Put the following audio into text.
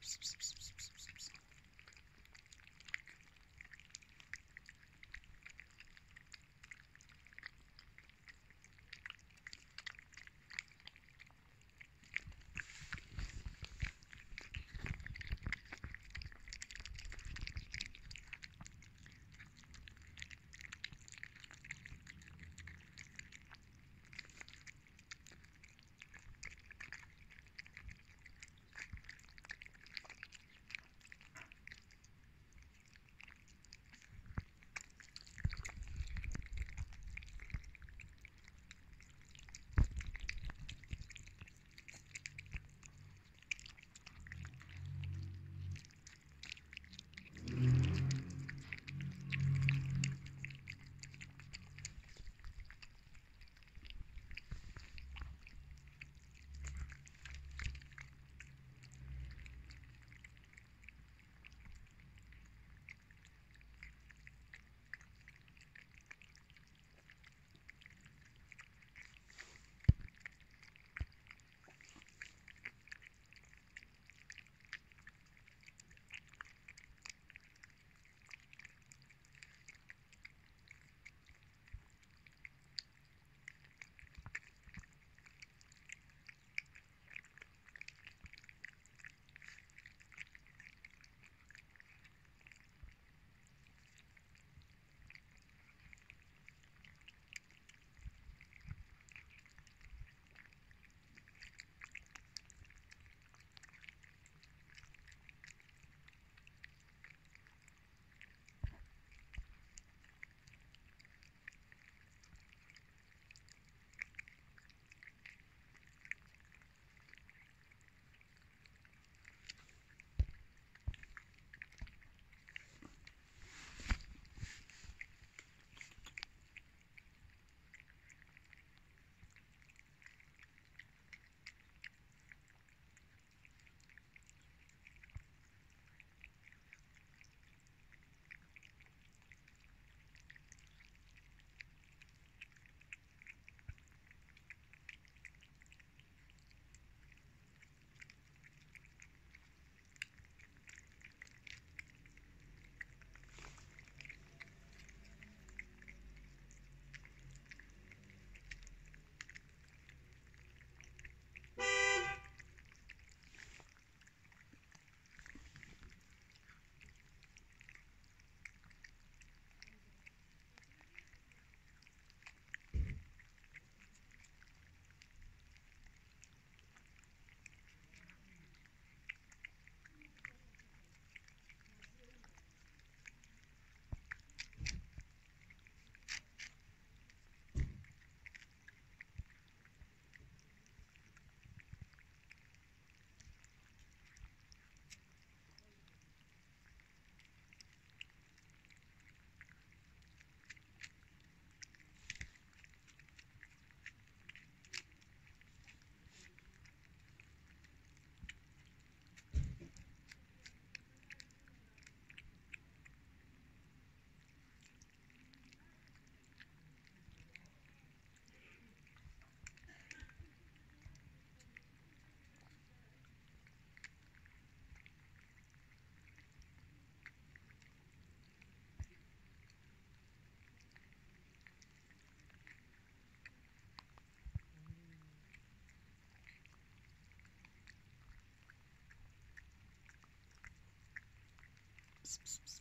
psst, psst, psst. Psst, psst,